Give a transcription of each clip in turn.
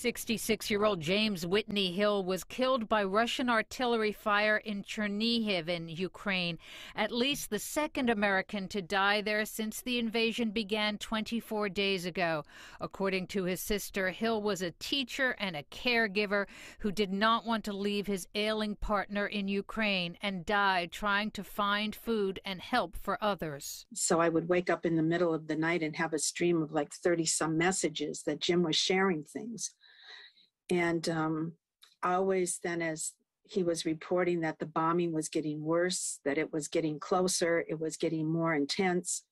66 year old James Whitney Hill was killed by Russian artillery fire in Chernihiv in Ukraine. At least the second American to die there since the invasion began 24 days ago. According to his sister, Hill was a teacher and a caregiver who did not want to leave his ailing partner in Ukraine and died trying to find food and help for others. So I would wake up in the middle of the night and have a stream of like 30 some messages that Jim was sharing things and um, always then, as he was reporting that the bombing was getting worse, that it was getting closer, it was getting more intense.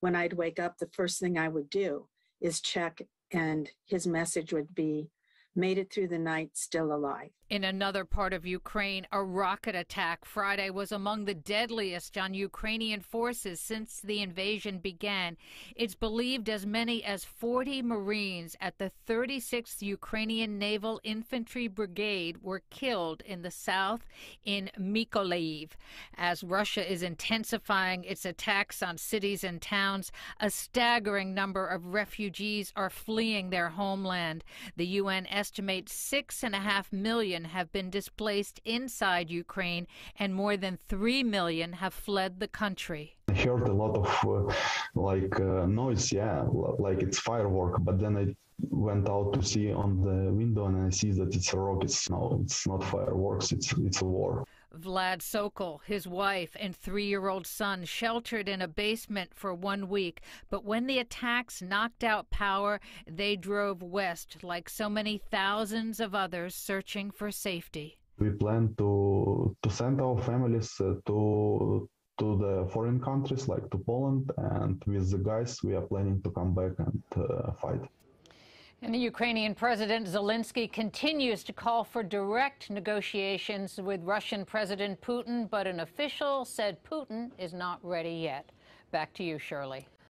When I'd wake up, the first thing I would do is check, and his message would be, made it through the night still alive. In another part of Ukraine, a rocket attack Friday was among the deadliest on Ukrainian forces since the invasion began. It's believed as many as 40 Marines at the 36th Ukrainian Naval Infantry Brigade were killed in the south in Mykolaiv. As Russia is intensifying its attacks on cities and towns, a staggering number of refugees are fleeing their homeland. The UN estimates six and a half million have been displaced inside Ukraine, and more than 3 million have fled the country. I heard a lot of uh, like uh, noise, yeah, like it's firework, but then I went out to see on the window and I see that it's rockets. No, it's not fireworks, it's, it's a war. Vlad Sokol, his wife, and three year old son sheltered in a basement for one week. But when the attacks knocked out power, they drove west like so many thousands of others searching for safety. We plan to, to send our families uh, to to the foreign countries like to Poland and with the guys we are planning to come back and uh, fight. And the Ukrainian President Zelensky continues to call for direct negotiations with Russian President Putin, but an official said Putin is not ready yet. Back to you, Shirley.